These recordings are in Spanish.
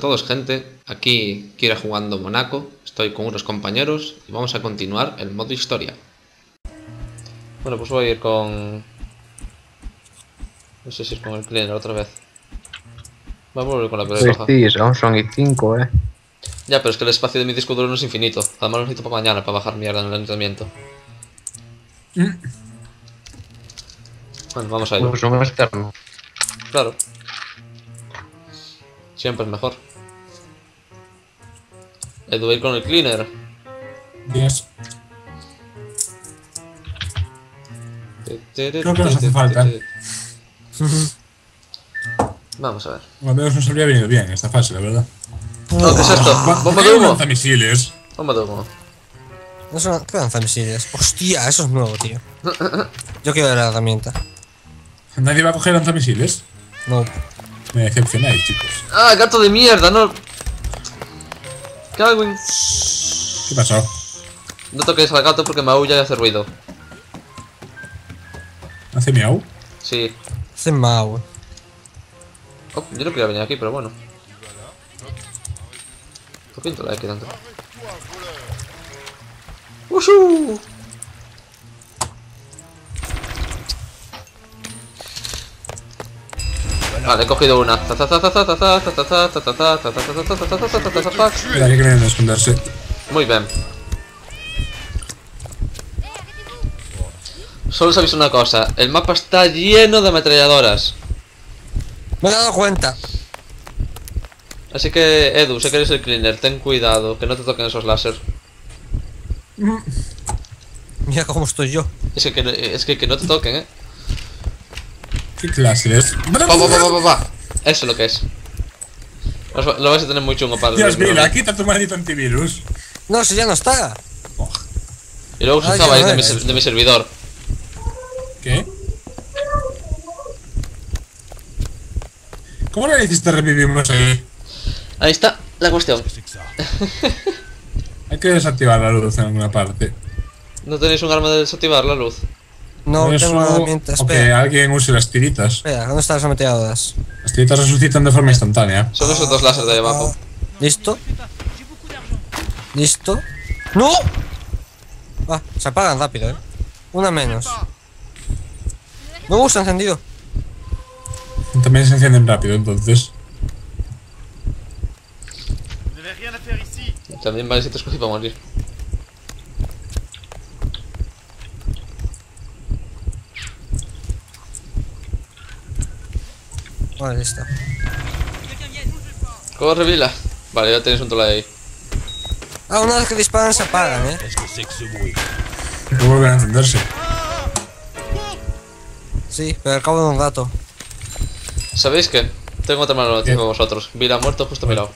a todos gente, aquí Kira jugando Monaco, estoy con unos compañeros y vamos a continuar el modo historia. Bueno, pues voy a ir con... No sé si es con el cleaner otra vez. Vamos a volver con la pelota Pues roja. sí, son, son y 5, eh. Ya, pero es que el espacio de mi disco duro no es infinito. Además lo necesito para mañana, para bajar mierda en el entrenamiento. Bueno, vamos a ir. Pues son externos. Claro. Siempre es mejor. Edu, ir con el cleaner. Yes. Creo que nos hace falta. Vamos a ver. Al menos nos habría venido bien esta fase, la verdad. Oh, ¿Qué es esto? Ba- ¿Bomba de humo? lanzamisiles. Bomba de humo. No son ¿qué lanzamisiles. Hostia, eso es nuevo, tío. Yo quiero la herramienta. Nadie va a coger lanzamisiles. No. Me decepcionáis, chicos. ¡Ah, gato de mierda! No. ¿Qué pasó? No toques al gato porque maulla y hace ruido. ¿Hace miau? Sí. Hace mau. Oh, yo no quería venir aquí, pero bueno. ¿Por qué la aquí tanto? ¡Ushu! Vale, he cogido una. Que esconderse. Muy bien. Solo aviso una cosa, el mapa está lleno de ametralladoras. Me he dado cuenta. Así que, Edu, sé que eres el cleaner, ten cuidado, que no te toquen esos láser. Mira cómo estoy yo. Es que, es que, que no te toquen, eh. ¿Qué clase es? Va, va, va, va, va, va. Eso es lo que es. Lo vais a tener muy chungo para Dios, mira, quita tu maldito antivirus. No, si ya no está. Y luego os Ah, usabais de, mi, servidor. ¿Qué? ¿Cómo le hiciste revivimos ahí? Ahí está la cuestión. Hay que desactivar la luz en alguna parte. ¿No tenéis un arma de desactivar la luz? No Eso- tengo herramienta. O que alguien use las tiritas. Espera, ¿dónde están las ametralladoras? Las tiritas resucitan de forma instantánea. Son esos dos láser de ahí abajo. ¿Listo? ¿Listo? ¡No! Ah, se apagan rápido, eh. Una menos. Me gusta encendido. También se encienden rápido, entonces. También vale si te escogí para morir. Vale, listo. Corre, Vila. Vale, ya tenéis un troll ahí. Ah, una vez que disparan se apagan, eh. Que vuelven a encenderse. Sí, pero al cabo de un rato. ¿Sabéis qué? Tengo otra ¿Qué? para vosotros. Vila muerto justo a mi lado.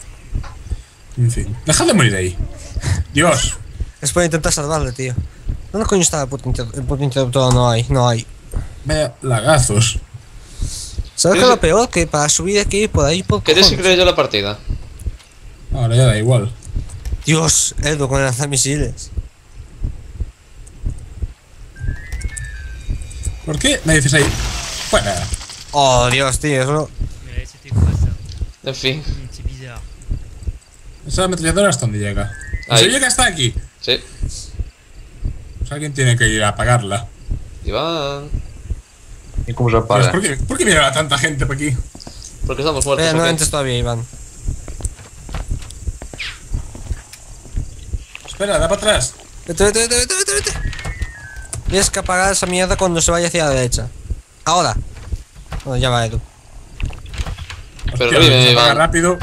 En fin. Dejad de morir ahí. Dios. Es por intentar salvarle, tío. ¿Dónde coño está el puto, inter- el puto interruptor? No hay, no hay. Vaya lagazos. ¿Sabes qué es ¿Quieres- lo peor? Que para subir aquí por ahí por ¿Queréis que cojones. cree yo la partida? Ahora ya da igual. Dios, Edu con el lanzamisiles. ¿Por qué me dices ahí? Fuera. Oh, Dios, tío, eso... En fin. Bizarre. Esa ametralladora hasta dónde llega. Ahí. Se llega hasta aquí. Sí. Pues alguien tiene que ir a apagarla. Iván. ¿Y cómo se apaga? ¿por, qué, ¿Por qué viene tanta gente por aquí? Porque estamos muertos. Eh, no entres todavía, Iván. Espera, da para atrás. Vete, vete, vete, vete, vete, vete. Tienes que apagar esa mierda cuando se vaya hacia la derecha. Ahora. Bueno, ya va, Edu. Pero Hostia, apaga Iván. rápido.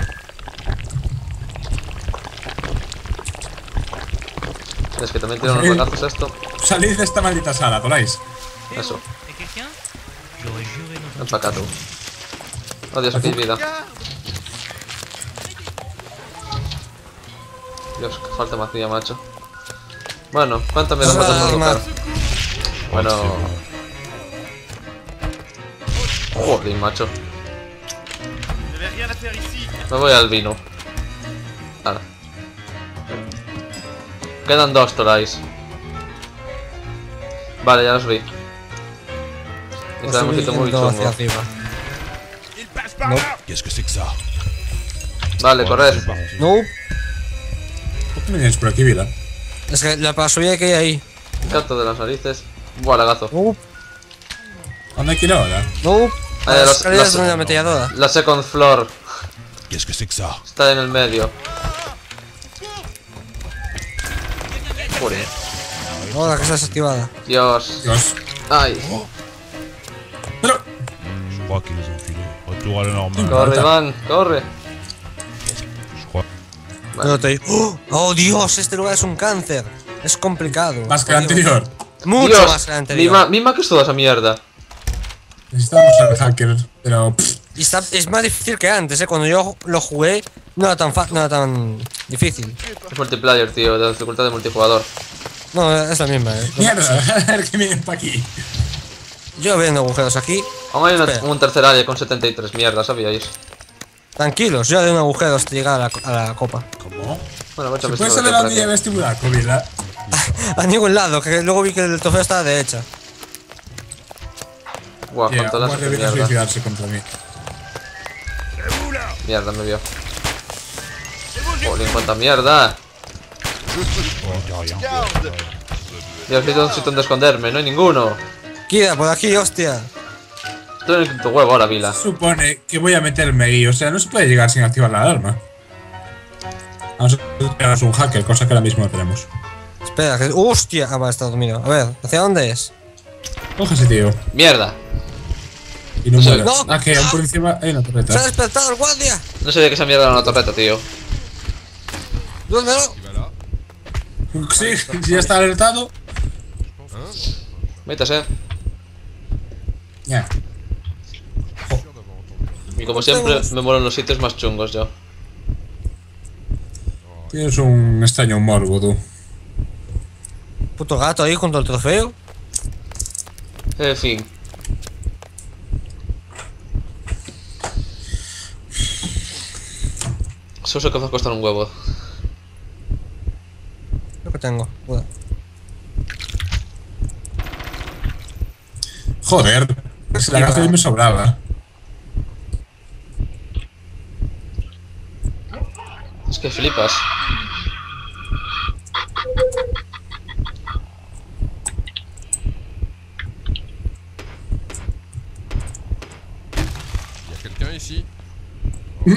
Es que también tiene unos Sí. ragazos esto. Salid de esta maldita sala, Toláis. Eso. Ven para acá tú. Oh, Dios, aquí hay vida. Dios, que falta más día, macho. Bueno, ¿cuánto me da falta por tocar? Bueno. Joder, macho. Me voy al vino. Ahora. Quedan dos torais. Vale, ya los vi. Está muy subiendo hacia chungo. arriba. Ça Vale, corred. No. ¿Por qué me vienes por aquí, Vila? Es que la para subir hay que ir ahí. Gato de las narices. Buah, lagazo. No. ¿Dónde hay que ir ahora? No. Las las- escaleras las- de una ametralladora. La second floor. Está en el medio. Joder. Ahora que está desactivada. Dios. Dios. Ay. Je crois qu'ils les ont filés. Retour à la normale. Corre, Iván, corre. Je crois. Pero te- ¡Oh! ¡Oh, Dios! Este lugar es un cáncer. Es complicado. más que el anterior. Mucho Dios. más que el anterior. Mima, Mima, ¿qué es toda esa mierda? Necesitamos al hacker, pero. pff, Y está, es más difícil que antes, ¿eh? Cuando yo lo jugué, no era tan, fa- no era tan difícil. Es multiplayer, tío, de dificultad de multijugador. No, es la misma, ¿eh? Mierda, a ver que vienen para aquí. Yo viendo agujeros aquí. Aún hay una- un tercer área con 73 mierda, ¿sabíais? Tranquilos, yo de un agujero hasta llegar a la, a la copa. ¿Cómo? Bueno, macho, ¿Se me puede estoy saber metiendo dónde lleva por este buraco, Vila? A ningún lado, que luego vi que el trofeo está a la derecha. Buah, Yeah, con todas las guardia viene a mierda. suicidarse contra mí. Mierda, me vio. Joder, cuánta mierda. Oh, a. Dios, necesito un sitio donde esconderme, no hay ninguno. Por aquí, hostia. Estoy en quinto huevo ahora, Vila. Supone que voy a meterme ahí, o sea, no se puede llegar sin activar la alarma. Vamos a tenemos un hacker, cosa que ahora mismo no tenemos. Espera, que. ¡Hostia! Ah, vale, está dormido. A ver, ¿hacia dónde es? Cógese, tío. Mierda. Y no No. No. Ah, que aún por encima hay una ¡Se ha torreta. despertado el guardia! No sabía que esa mierda era una torreta, tío. ¡Duérmelo! Sí, si ya está alertado. Métase. Ya. Y como siempre, me muero en los sitios más chungos yo. Tienes un extraño morbo, tú. Puto gato ahí junto al trofeo. En fin. Eso sé que va a costar un huevo. Lo que tengo. Joder. Si la gasolina me sobraba. Es que flipas. Il y a quelqu'un ici Oh.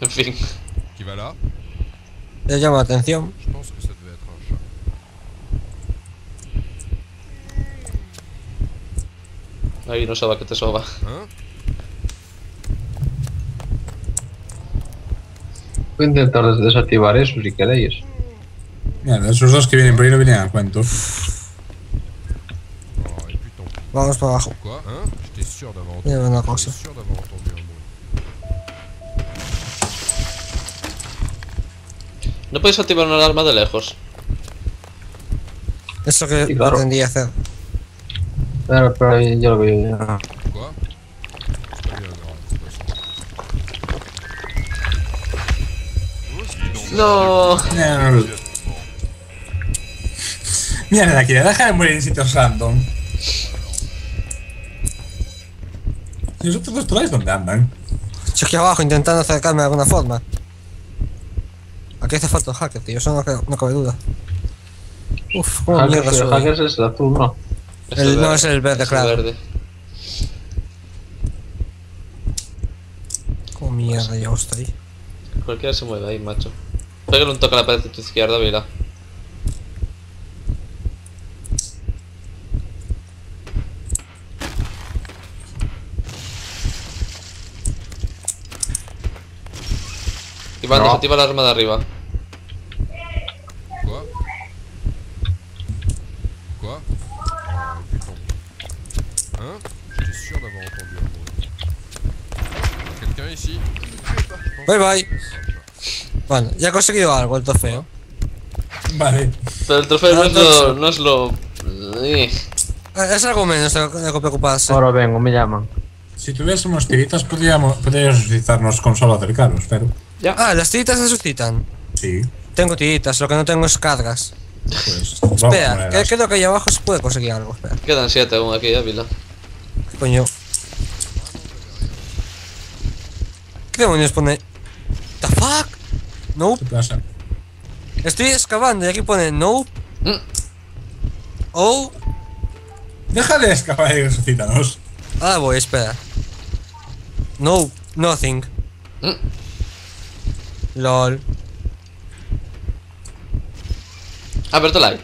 En fin. Qui va là Le llama la atención. Je pense que Ahí no soba que te soba. Hein Voy a intentar des- desactivar eso si queréis. Mierda, esos dos que vienen por ahí no vienen a cuento. Vamos para abajo. Mira una cosa. No puedes activar una alarma de lejos. Eso que Sí, claro. pretendía hacer. Pero, pero yo lo veo ya. Façon. No. Mierda. Mierda, que deja de morir en sitios random. ¿Y los otros dos trolls dónde andan? Yo aquí abajo intentando acercarme de alguna forma. Aquí hace falta el hacker, tío. Eso no, cabe- no cabe duda. Uf, cómo mierda Hackers, es el azul, ¿no? El- no, es el verde, es claro. verde. Cómo mierda ya estoy. Cualquiera se mueve ahí, macho. Pégale un toque a la pared de tu izquierda, Vila. Iván, No. desactiva la arma de arriba. Bye bye. Bueno, ya he conseguido algo, el trofeo. Vale. Pero el trofeo no es lo. Entonces- No es lo... Eh. Eh, Es algo menos de preocuparse. Ahora vengo, me llaman. Si tuviésemos tiritas podríamos, podríamos resucitarnos con solo acercarnos, pero... Ah, las tiritas se suscitan. Sí, Tengo tiritas, lo que no tengo es cargas. pues... Espera, que creo que ahí abajo se puede conseguir algo. Espera, Quedan 7 aún aquí, eh, Vila. ¿qué coño. ¿Qué demonios pone? The fuck? No, ¿Qué pasa? estoy excavando y aquí pone no. Mm. Oh, Deja de excavar y resucítanos. ahora voy, espera. No, nothing. Mm. LOL. Aperto live.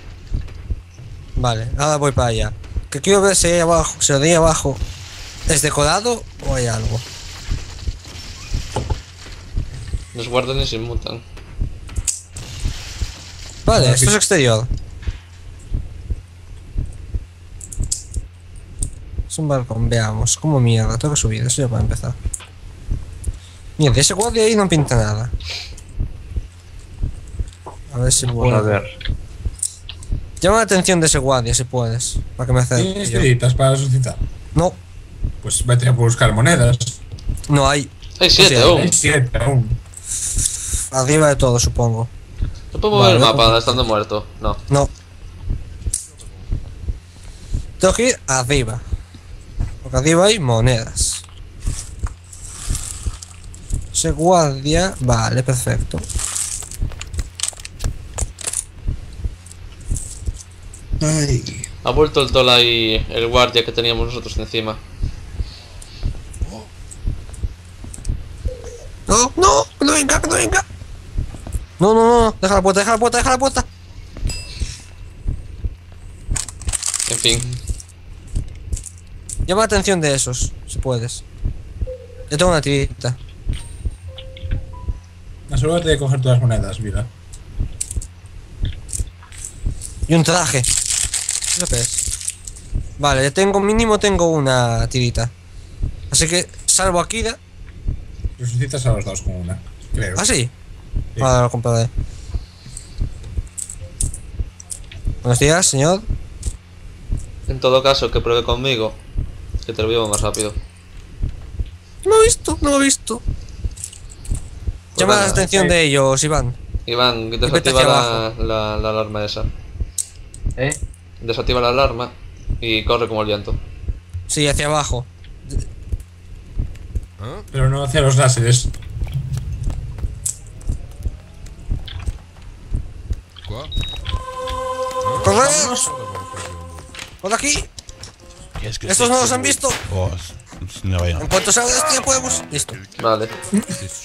Vale, ahora voy para allá. Que quiero ver si hay abajo, si lo de ahí abajo es decorado o hay algo. Los guardianes se mutan. Vale, esto es exterior. Es un balcón, veamos. ¿Cómo mierda? Tengo que subir, eso ya para empezar. Mira, ese guardia ahí no pinta nada. A ver si Bueno, a puedo. ver. Llama la atención de ese guardia si puedes. Para que me ¿Tienes acerque. tiritas para resucitar? No, Pues vete a buscar monedas. no hay. Hay siete sea, aún. Hay siete aún. Arriba de todo, supongo. ¿No puedo mover el Vale, mapa pues- estando muerto? No. No. Tengo que ir arriba. Porque arriba hay monedas. Ese guardia. Vale, perfecto. Ay. Ha vuelto el Tola y el guardia que teníamos nosotros encima. No, no, que no venga, que no venga. No, no, no, deja la puerta, deja la puerta, deja la puerta. En fin. Llama la atención de esos, si puedes. Yo tengo una tirita. Asegúrate de coger todas las monedas, vida. Y un traje. ¿Eso qué es? Vale, ya tengo, mínimo tengo una tirita. Así que salvo a Kira. Resucitas a los dos con una, creo. ¿Ah, sí? Sí. Ahora lo compraré. Buenos días, señor. En todo caso, que pruebe conmigo. Que te lo llevo más rápido. No lo he visto, no lo he visto. Llama la atención sí. de ellos, Iván. Iván, desactiva la, la, la alarma esa. ¿Eh? Desactiva la alarma y corre como el viento. Sí, hacia abajo. Hein Pero no hacia los láseres. Quoi ¡Corre! ¡Por aquí! Que Estos no los han visto. Oh, n'est rien. En cuanto salga de esto ya podemos. Listo. Vale.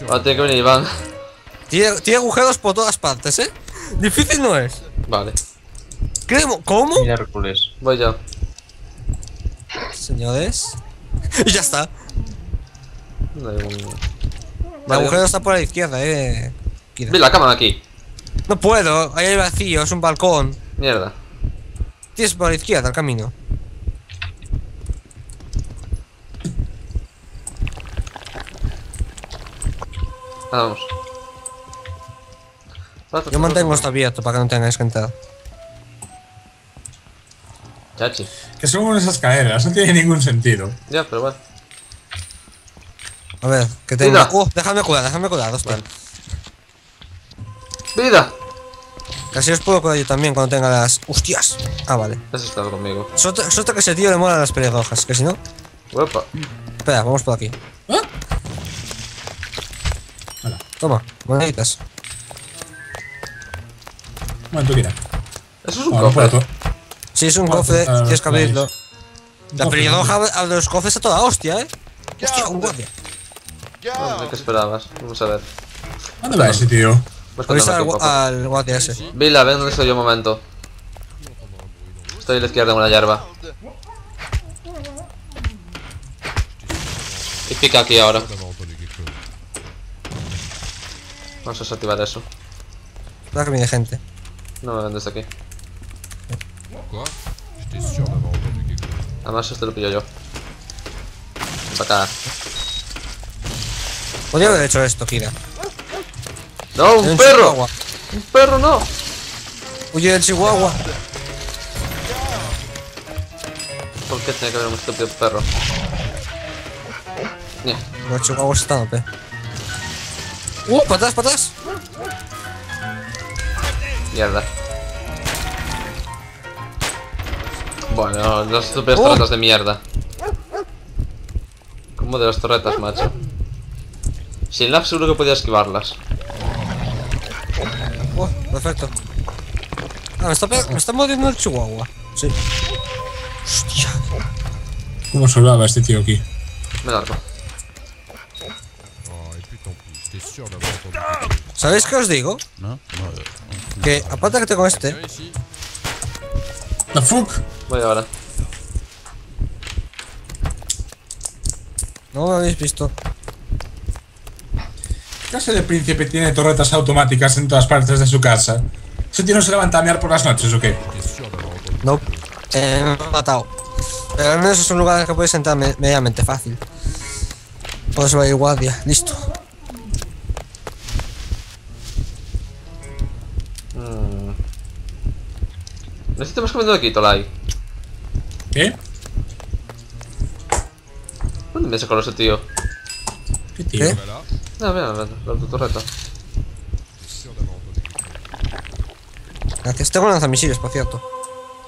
Ahora tiene que venir Iván. Tiene, tiene agujeros por todas partes, ¿eh? Difícil no es. Vale. ¿Qué? ¿Cómo? Miércoles. Voy ya. Señores. Y ya está. No hay un- El Vale. agujero está por la izquierda, eh. Kira. Vi la cámara aquí. No puedo, ahí hay vacío, es un balcón. Mierda. Tienes por la izquierda el camino. Vamos. Yo mantengo esto abierto para que no tengáis que entrar. Chachi. Que son unas escaleras, no tiene ningún sentido. Ya, pero bueno. A ver, que tengo. Mira. Uh, déjame curar, déjame curar, hostia. Vale. ¡Vida! Casi os puedo curar yo también cuando tenga las. ¡Hostias! Ah, vale. Has estado conmigo. Suelta, suelta que ese tío le mola las pelirrojas, que si no. Uepa. Espera, vamos por aquí. ¿Ah? Hola. Toma, moneditas. Bueno, tú quieras. Eso es un No, no cofre. puedo. Si es un Bueno, cofre, tienes que abrirlo. La pelirroja abre los cofres a toda hostia, eh. Hostia, un guardia. No, ¿Qué esperabas? Vamos a ver. ¿Dónde va ese tío? Pues Avisa al, guardia ese. Vila, ven donde estoy yo un momento. Estoy a la izquierda en una hierba. Y pica aquí ahora. Vamos a desactivar eso. Espera que viene gente. No me ven desde aquí. Además este lo pillo yo. Ven para acá. Podría haber hecho esto, Kira. ¡No! ¡Un perro! chihuahua. ¡Un perro no! Huye del chihuahua. ¿Por qué tiene que haber un estúpido perro? Ni. Los chihuahuas están OP. Uh, para atrás. Mierda. Bueno, las estúpidas Oh. torretas de mierda. Como de las torretas, macho. Sin lag seguro que podía esquivarlas. Perfecto. Ah, me está, me está mordiendo el chihuahua. Sí. Hostia. ¿Cómo sobraba este tío aquí? Me largo. ¿Sabéis qué os digo? Euh, Que aparte que tengo este. ¡La fuck! Voy ahora. no lo habéis visto. ¿Qué clase de príncipe tiene torretas automáticas en todas partes de su casa? ¿Ese tío no se levanta a mear por las noches o qué? No. Eh, me he matado. Pero al menos es un lugar en el que podéis entrar me- medianamente fácil. Por eso hay guardia. Listo. Mm. Necesito más comiendo aquí, Tolai. ¿Qué? ¿Dónde me sacó ese tío? ¿Qué tío? ¿Qué? Ah, mira, la, la chose. Gracias. Tengo lanzamisiles, por cierto.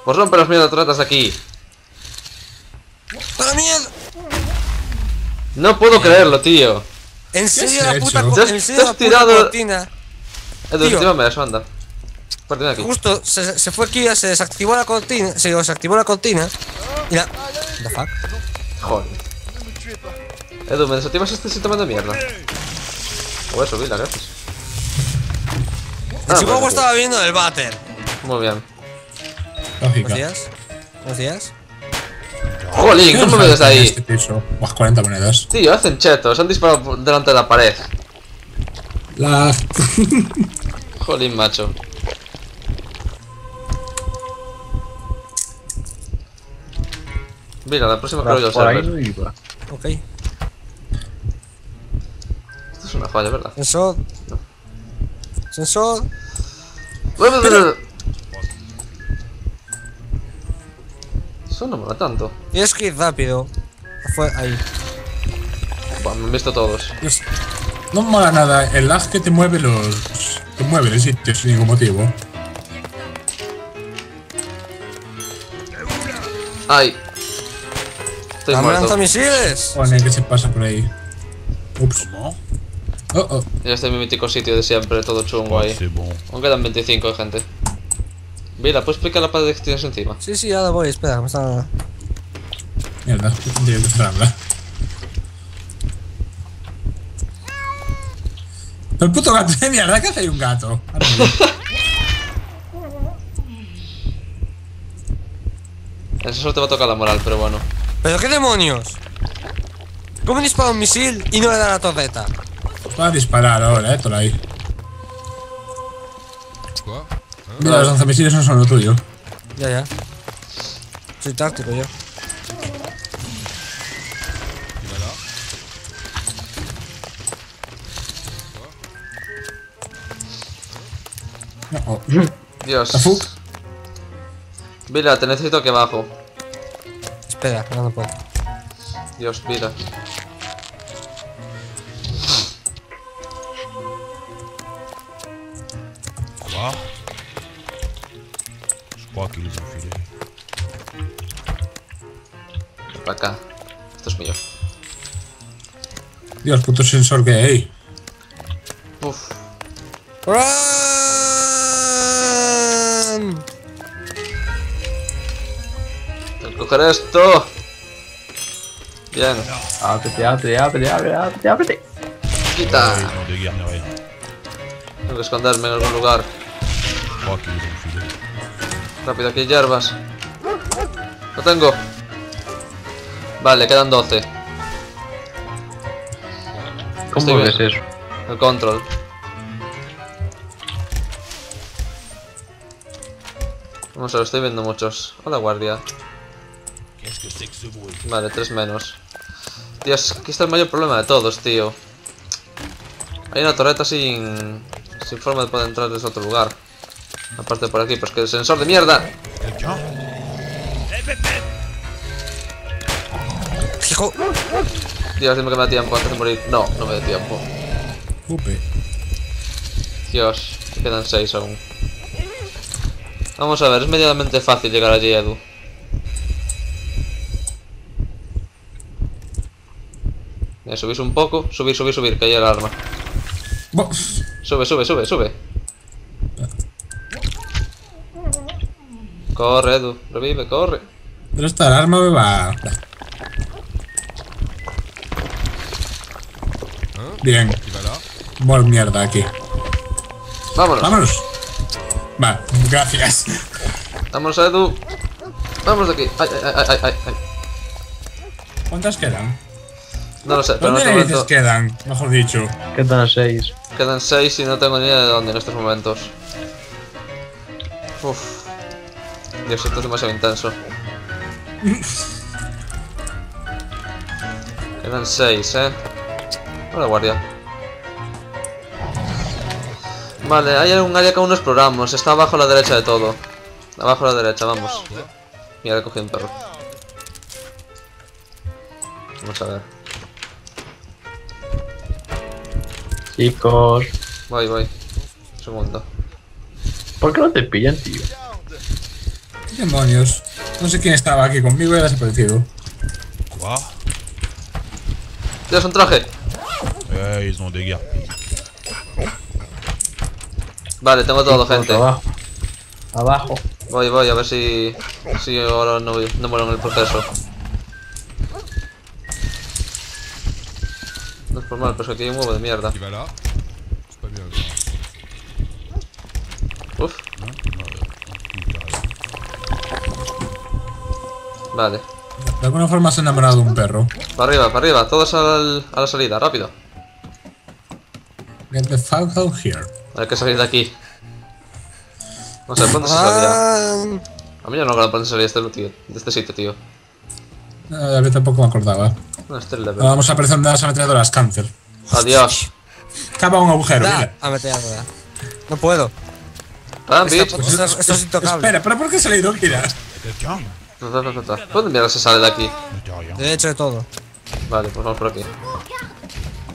Pues rompe las mierdas torretas aquí. ¡Para mierda! No puedo creerlo, tío. En serio la puta, co- Te has- en te serio has la puta tirado- cortina. Edu, de aquí. Justo se, se fue aquí, se desactivó la cortina, se desactivó la cortina y la. The fuck? Joder. Edu, ¿me desactivas este sistema de mierda? Eso, Vila, gracias. Ah, chihuahua vale. estaba viendo el váter. Muy bien. Buenos Lógica. días. Buenos días. Jolín, ¿cómo me ves ahí? Este piso. Buah, 40 monedas. Tío, hacen chetos, han disparado delante de la pared. La... Jolín, macho. Mira, la próxima creo yo server. Ok. Es una falla, ¿verdad? Sensor. Sensor. Eso no mola tanto. Tienes que ir rápido. Fue ahí. Me han visto todos. Dios, No mola nada el lag que te mueve los... Te mueve de sitio sin ningún motivo. ¡Ay! Estoy ¡Dame muerto. lanzamisiles! Pone que se pasa por ahí. Ups. Oh, oh. Ya está en mi mítico sitio de siempre, todo chungo ahí. Aún quedan 25 de gente. Mira, ¿puedes explicar la pared que tienes encima? Sí, sí, ahora voy, espera, me está. Mierda, tendría que cerrarla. El puto gato de mierda, ¿qué hace ahí un gato? Eso solo te va a tocar la moral, pero bueno. ¿Pero qué demonios? ¿Cómo dispara un misil y no le da la torreta? Va a disparar ahora, eh, Tolai. Quoi Mira, los lanzamisiles no son lo tuyo. Ya, ya. Soy táctico yo. Oh. Dios. ¿La fuck? Mira, te necesito aquí abajo. Espera, no, no puedo. Dios, mira. Ont filés. Para acá. Esto es mío. Dios, puto sensor que hay. Uf. ¡Run! Tengo que coger esto. Bien. Ábrete, ábrete, ábrete, ábrete, ábrete, ábrete. Quita. Rien. Tengo que esconderme en algún lugar. Rápido, aquí hay hierbas. Lo tengo. Vale, quedan 12. ¿Cómo ves eso? El control. Vamos a ver, estoy viendo muchos. Hola, guardia. Vale, tres menos. Dios, aquí está el mayor problema de todos, tío. Hay una torreta sin... Sin forma de poder entrar desde otro lugar. Aparte por aquí, pues que el sensor de mierda. Hijo. Dios, dime que me da tiempo antes de morir. No, no me da tiempo. Upe. Dios, quedan seis aún. Vamos a ver, es medianamente fácil llegar allí, Edu. Eh, subís un poco. Subir, subir, subir, que hay el arma. Sube, sube, sube, sube. Corre, Edu. Revive, corre. Pero esta alarma me va. Bien, por mierda aquí. Vámonos. Vámonos. Va, gracias. Vámonos, Edu. Vamos de aquí. Ay, ay, ay, ay, ay. ¿Cuántas quedan? No lo sé, pero en ¿Dónde este momento quedan? Mejor dicho. Quedan seis. quedan 6 y no tengo ni idea de dónde en estos momentos. Uf. Dios, esto es demasiado intenso. Quedan 6, eh. Hola, guardia. Vale, hay un área que aún no exploramos. Está abajo a la derecha de todo. Abajo a la derecha, vamos. Mira, he cogido un perro. Vamos a ver. Chicos. Voy, voy. Un segundo. ¿Por qué no te pillan, tío? ¿Qué demonios? No sé quién estaba aquí conmigo y ha desaparecido. Quoi ¡Dios, un traje! Eh, ils ont des gars. Vale, tengo todo, gente. Abajo. Abajo. Voy, voy, a ver si. Si ahora no, no muero en el proceso. No es por mal, pero es que aquí hay un huevo de mierda. Vale. De alguna forma se ha enamorado de un perro. Para arriba, para arriba, todos al- a la salida, rápido. Get the fuck out here. Hay que salir de aquí. No sé, ¿por dónde se salía? Ah, A mí ya no me acuerdo dónde salía este, tío, de este sitio, tío. Eh, yo tampoco me acordaba. No, este level. vamos a presionar las ametralladoras cáncer. Adiós. Cava un agujero, da, mira. a. No puedo. Ah, bitch. esto, esto es intocable. Espera, ¿pero por qué he salido? Mira. Quelqu'un Ta, ta, ta, ta, ta. ¿Por dónde mierda se sale de aquí? Derecho de todo. Vale, pues vamos por aquí.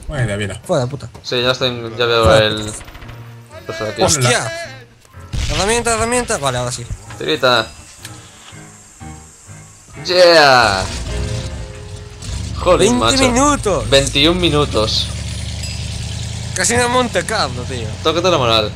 Buena idea, mira. Fuera, puta. Sí, ya estoy, ya veo el. Eso de aquí. ¡Hostia! Herramienta, herramienta. Vale, ahora sí. Tirita. Yeah. Joder, 20 macho. minutos. 21 minutos. Casi en el Monte Carlo, tío. Tócate la moral.